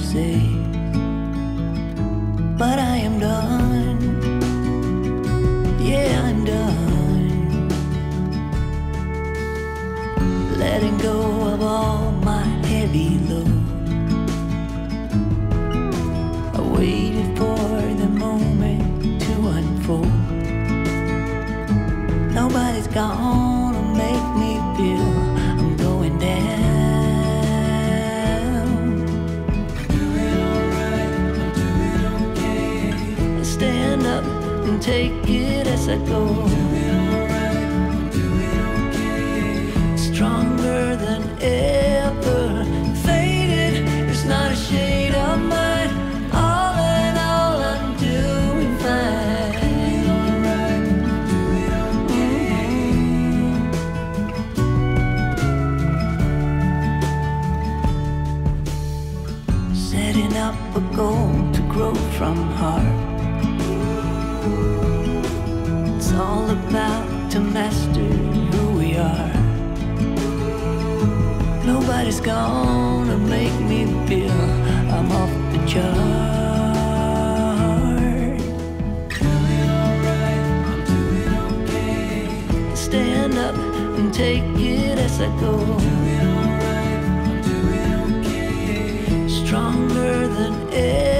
gypsy. about to master who we are. Nobody's gonna make me feel I'm off the chart. stand up and take it as I go. doing okay. Stronger than ever.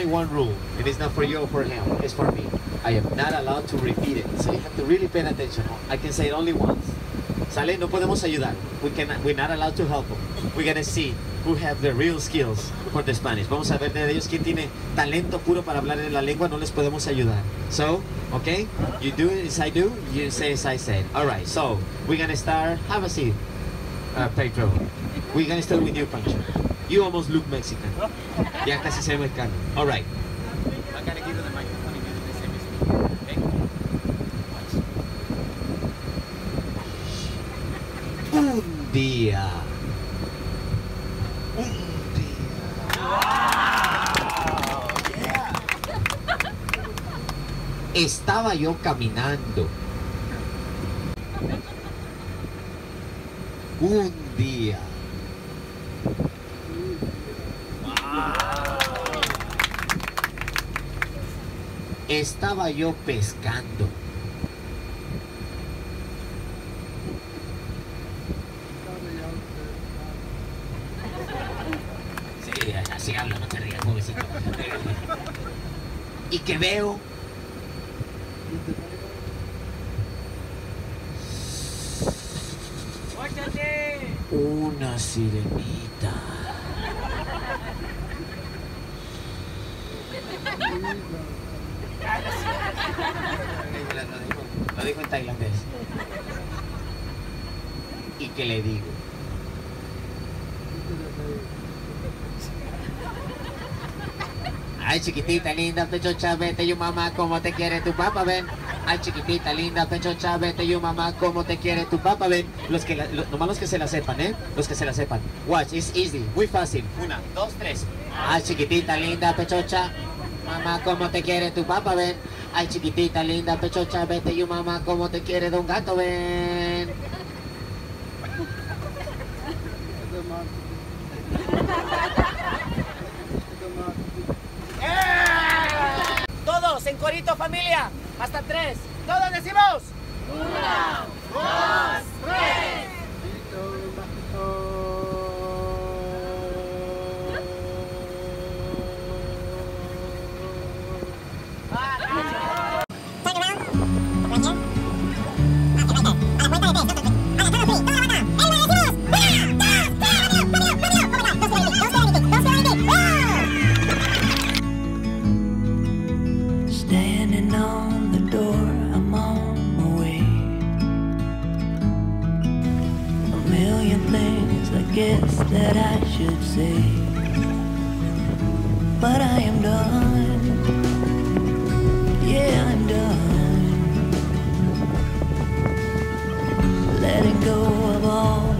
Only one rule. and It is not for you or for him. It's for me. I am not allowed to repeat it. So you have to really pay attention. I can say it only once. Sale, no podemos ayudar. We can, we're not allowed to help them. We're gonna see who have the real skills for the Spanish. Vamos a ver de ellos quién tiene talento puro para hablar en la lengua. No les podemos ayudar. So, okay, you do it as I do. You say as I said. All right. So we're gonna start. Have a seat, uh, Pedro. We're gonna start with you, Pancho. You almost look Mexican. Ya casi se ve mexicano. All right. I'm gonna give you the microphone and you do the same as me. Okay? Un día. Un día. Estaba yo caminando. Un día. Estaba yo pescando. Sí, así habla, no te rías, pobrecito. Y que veo una sirenita. Lo dijo, en tailandés. ¿Y qué le digo? Ay, chiquitita, linda, pechocha, vete, yo mamá, como te quiere tu papá, ven. Ay, chiquitita, linda, pechocha, vete, yo mamá, como te quiere tu papá, ven. Los que, la, lo- los que se la sepan, ¿eh? Los que se la sepan. Watch, it's easy, muy fácil. Una, dos, tres. Ay, chiquitita, linda, pechocha, mamá, como te quiere tu papá, ven. Ay, chiquitita, linda, pechocha, vete, yo mamá, como te quiere don gato, ven. Todos en corito familia. Hasta tres. Todos decimos. Standing on the door, I'm on my way. A million things I guess that I should say. But I am done. Yeah, I'm done. Letting go of all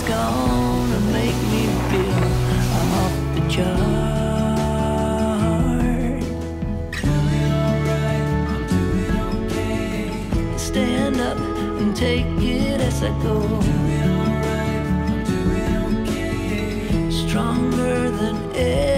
Nobody's gonna make me feel I'm off the. Doing doing okay. Stand up and take it as I go. stronger than ever.